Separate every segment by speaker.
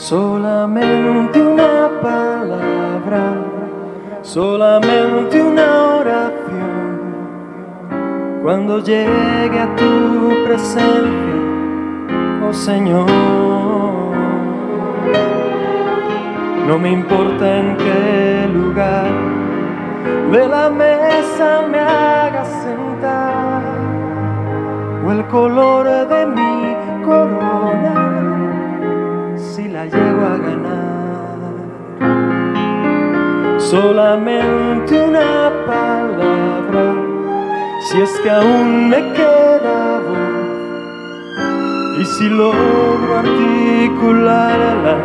Speaker 1: Solamente una palabra, solamente una oración. Cuando llegue a tu presencia, oh Señor, no me importa en qué lugar de la mesa me hagas sentar o el color de mi corona llego a ganar. Solamente una palabra, si es que aún me queda voz, y si logro articularla,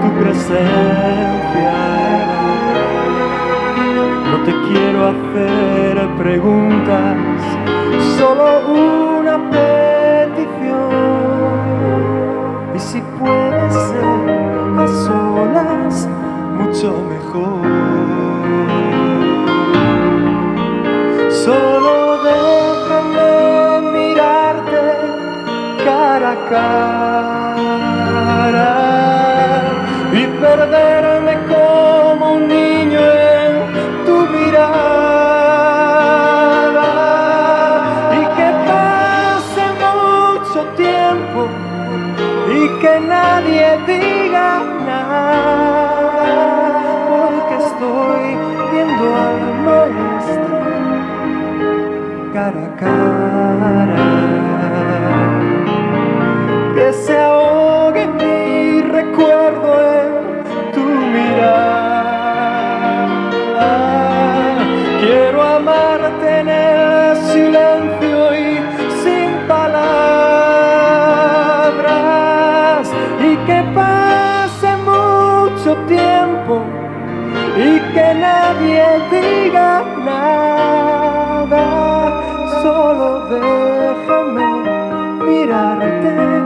Speaker 1: tu presencia. No te quiero hacer preguntas, Solo déjame mirarte cara a cara y perderme y que nadie diga nada, solo déjame mirarte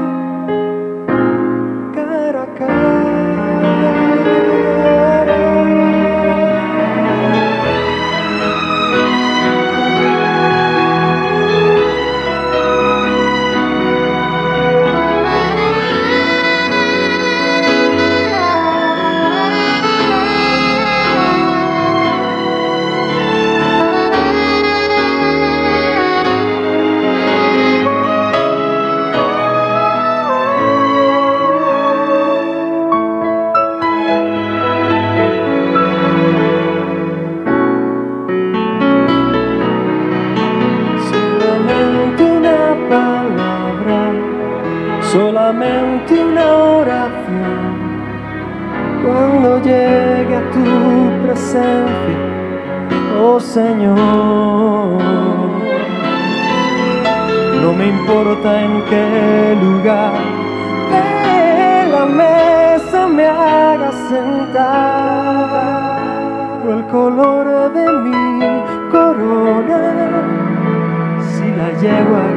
Speaker 1: Cuando llegue a tu presencia, oh Señor. No me importa en qué lugar de la mesa me hagas sentar o el color de mi corona si la llego a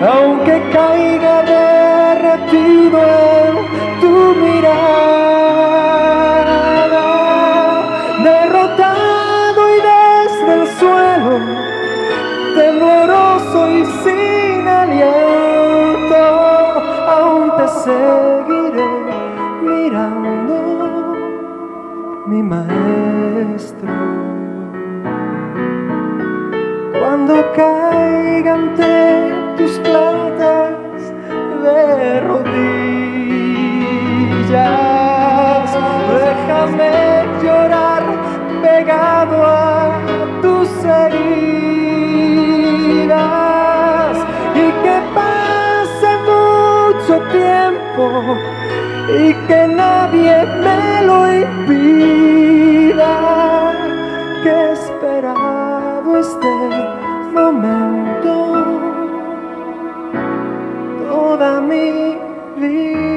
Speaker 1: aunque caiga derretido en tu mirada, derrotado y desde el suelo tembloroso y sin aliento, aún te seguiré mirando, mi maestro. Cuando caiga ante tus plantas de rodillas, déjame llorar pegado a tus heridas y que pase mucho tiempo y que nadie me lo impida thee.